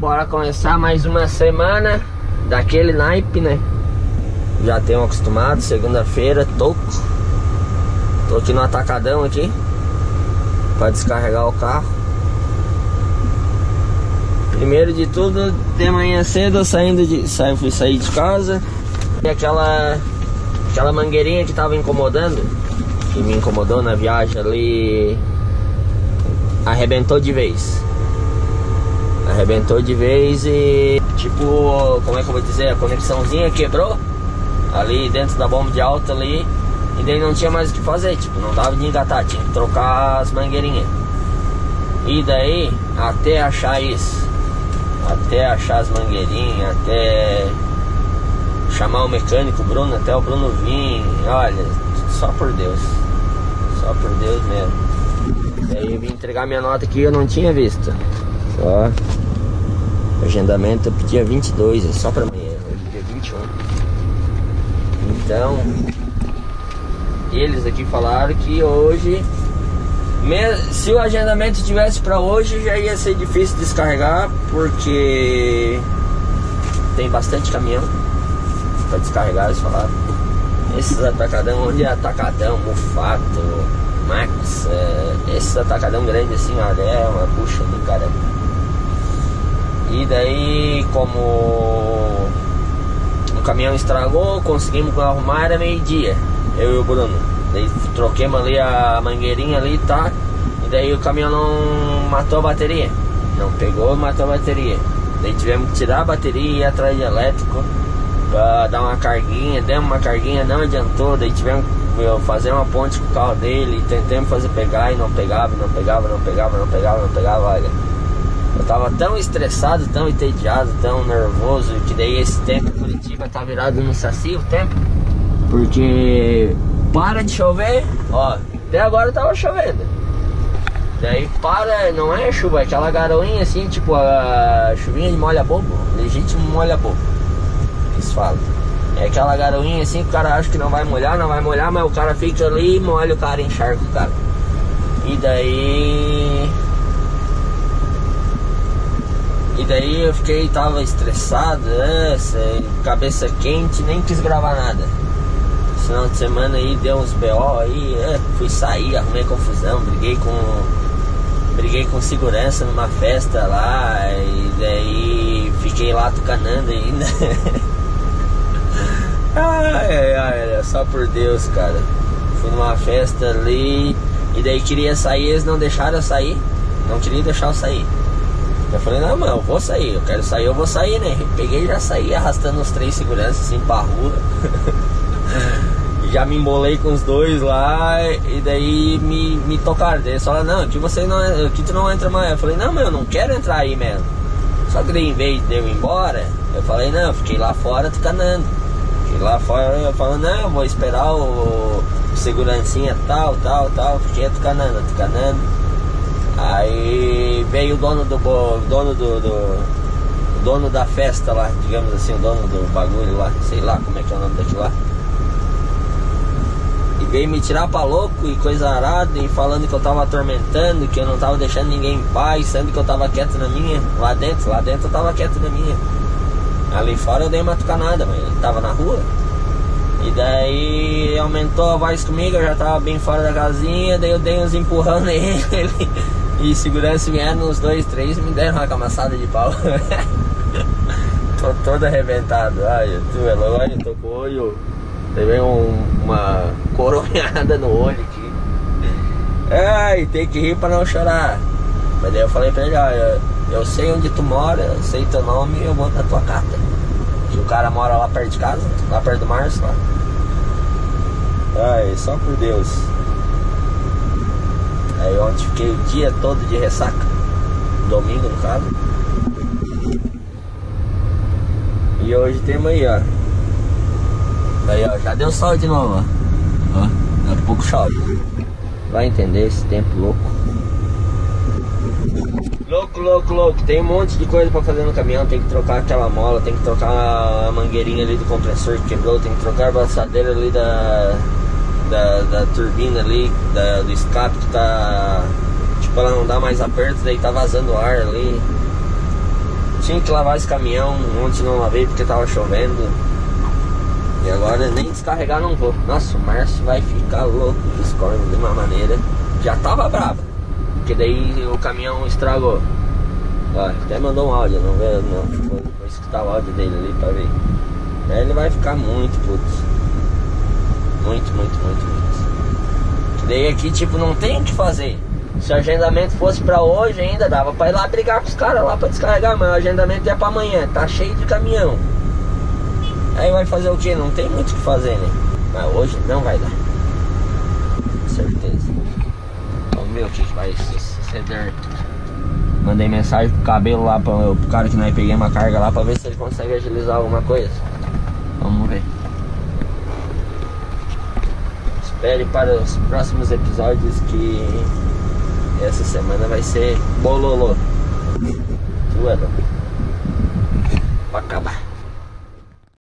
bora começar mais uma semana daquele naipe, né? Já tenho acostumado, segunda-feira, toco. Tô aqui no atacadão aqui para descarregar o carro. Primeiro de tudo, de manhã cedo saindo de, saio, fui sair de casa e aquela aquela mangueirinha que tava incomodando, que me incomodou na viagem ali, arrebentou de vez. Arrebentou de vez e tipo, como é que eu vou dizer, a conexãozinha quebrou ali dentro da bomba de alta ali e daí não tinha mais o que fazer, tipo, não dava de engatar, tinha que trocar as mangueirinhas. E daí, até achar isso, até achar as mangueirinhas, até chamar o mecânico, Bruno, até o Bruno vir, olha, só por Deus, só por Deus mesmo. Daí eu vim entregar minha nota aqui eu não tinha visto. Só agendamento eu pedia 22, é só pra amanhã, hoje é dia 21. Então, eles aqui falaram que hoje se o agendamento tivesse para hoje já ia ser difícil descarregar porque tem bastante caminhão para descarregar, eles falaram. Esses atacadão, onde é atacadão, Mufato, Max, é, esses atacadão grande assim, olha, é uma puxa do caramba. E daí como o caminhão estragou, conseguimos arrumar, era meio-dia eu e o Bruno. Daí troquemos ali a mangueirinha ali, tá? E daí o caminhão não matou a bateria. Não pegou e matou a bateria. Daí tivemos que tirar a bateria e ir atrás de elétrico pra dar uma carguinha. Demos uma carguinha, não adiantou. Daí tivemos que fazer uma ponte com o carro dele. Tentamos fazer pegar e não pegava, não pegava, não pegava, não pegava, não pegava, olha. Tava tão estressado, tão entediado, tão nervoso, que daí esse tempo Curitiba tá virado no saci o tempo. Porque para de chover, ó, até agora tava chovendo. Daí para, não é chuva, é aquela garoinha assim, tipo a chuvinha de molha bobo, legítimo molha bobo. Eles falam. É aquela garoinha assim que o cara acha que não vai molhar, não vai molhar, mas o cara fica ali e molha o cara, encharca o cara. E daí. E daí eu fiquei, tava estressado, é, cabeça quente, nem quis gravar nada final de semana aí deu uns BO aí, é, fui sair, arrumei confusão, briguei com. Briguei com segurança numa festa lá e daí fiquei lá tucanando ainda. ai, ai, ai, só por Deus, cara. Fui numa festa ali e daí queria sair, eles não deixaram eu sair. Não queriam deixar eu sair. Eu falei, não, mano, eu vou sair, eu quero sair, eu vou sair, né? Peguei e já saí arrastando os três seguranças assim pra rua. já me embolei com os dois lá e daí me, me tocaram. Daí eles falaram, não, que você não, que tu não entra mais. Eu falei, não, meu, eu não quero entrar aí mesmo. Só que daí em vez de eu ir embora, eu falei, não, fiquei lá fora tucanando. Fiquei lá fora eu falando, não, eu vou esperar o, o segurancinha tal, tal, tal. Fiquei tucanando, tucanando. Aí veio o dono do dono do, do dono da festa lá, digamos assim, o dono do bagulho lá, sei lá como é que é o nome daquilo lá veio me tirar pra louco e coisa arada e falando que eu tava atormentando, que eu não tava deixando ninguém em paz, sendo que eu tava quieto na minha, lá dentro, lá dentro eu tava quieto na minha. Ali fora eu dei uma tucanada, mas ele tava na rua. E daí aumentou a voz comigo, eu já tava bem fora da casinha, daí eu dei uns empurrão nele. E segurança vieram uns dois, três e me deram uma camaçada de pau. tô todo arrebentado. Ai, tu é louco, tô com o olho Teve um, uma coronhada no olho aqui. Ai, tem que rir pra não chorar. Mas daí eu falei pra ele, ó, eu, eu sei onde tu mora, sei teu nome e eu vou na tua casa. Que o cara mora lá perto de casa, lá perto do Márcio lá. Ai, só por Deus. Aí ontem fiquei o dia todo de ressaca. Domingo no caso. E hoje temos aí, ó. Aí, ó, já deu sol de novo, ó. ó daqui a pouco chove. Vai entender esse tempo louco. Louco, louco, louco. Tem um monte de coisa pra fazer no caminhão. Tem que trocar aquela mola, tem que trocar a mangueirinha ali do compressor que quebrou, tem que trocar a abraçadeira ali da, da, da turbina ali, da, do escape que tá. Tipo, ela não dá mais aperto, daí tá vazando ar ali. Tinha que lavar esse caminhão, ontem não lavei porque tava chovendo. E agora nem descarregar não vou. Nossa, o Márcio vai ficar louco discordo de uma maneira. Já tava bravo. Porque daí o caminhão estragou. Ó, até mandou um áudio, não vê, não. Vou, vou escutar o áudio dele ali pra ver. Aí ele vai ficar muito puto. Muito, muito, muito, muito. Daí aqui tipo não tem o que fazer. Se o agendamento fosse pra hoje ainda, dava pra ir lá brigar com os caras lá pra descarregar, mas o agendamento é pra amanhã, tá cheio de caminhão. Aí vai fazer o que? Não tem muito o que fazer, né? Mas hoje não vai dar. Com certeza. Vamos ver o que vai suceder. Mandei mensagem pro cabelo lá, pro cara que nós peguei uma carga lá pra ver se ele consegue agilizar alguma coisa. Vamos ver. Espere para os próximos episódios que essa semana vai ser bololô. Tudo. Pra acabar.